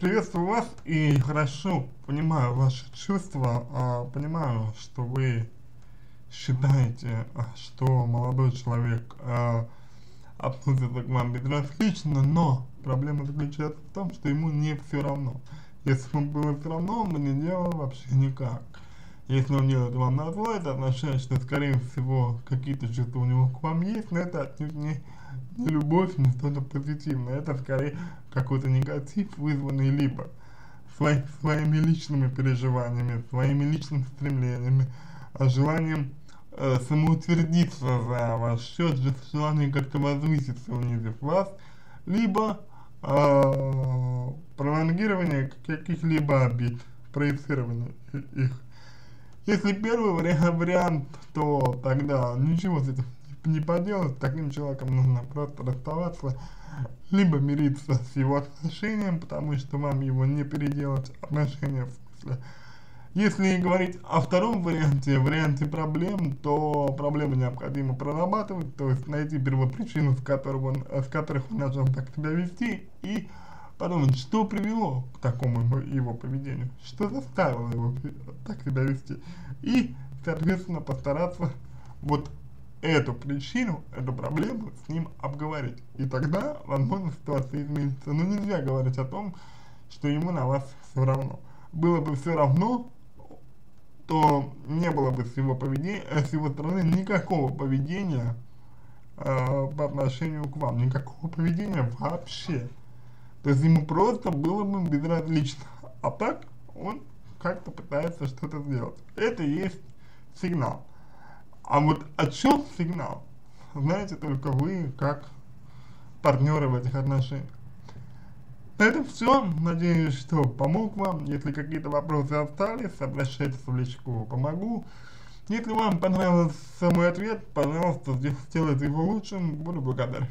Приветствую вас и хорошо понимаю ваши чувства, а, понимаю, что вы считаете, а, что молодой человек а, относится к вам безразлично, но проблема заключается в том, что ему не все равно. Если бы было все равно, он бы не делал вообще никак. Если он делает вам на зло, это означает, что скорее всего какие-то чувства у него к вам есть, но это отнюдь не, не любовь, не что-то позитивное, это скорее какой-то негатив, вызванный либо свои, своими личными переживаниями, своими личными стремлениями, а желанием э, самоутвердиться за ваш счет, желанием как-то возвыситься, унизив вас, либо э, пролонгирование каких-либо обид, проецирование их. Если первый вариант, то тогда ничего с этим не поделать, с таким человеком нужно просто расставаться, либо мириться с его отношением, потому что вам его не переделать, отношения в смысле. Если говорить о втором варианте, варианте проблем, то проблемы необходимо прорабатывать, то есть найти первопричину, с, которого с которых он начал так себя вести, и подумать, что привело к такому его поведению, что заставило его так себя вести. И, соответственно, постараться вот эту причину, эту проблему с ним обговорить. И тогда, возможно, ситуация изменится. Но нельзя говорить о том, что ему на вас все равно. Было бы все равно, то не было бы с его поведения, с его стороны никакого поведения э, по отношению к вам, никакого поведения вообще. То есть ему просто было бы безразлично. А так он как-то пытается что-то сделать. Это есть сигнал. А вот о чем сигнал? Знаете только вы, как партнеры в этих отношениях. Это все. Надеюсь, что помог вам. Если какие-то вопросы остались, обращайтесь в личку, помогу. Если вам понравился мой ответ, пожалуйста, сделайте его лучшим. Буду благодарен.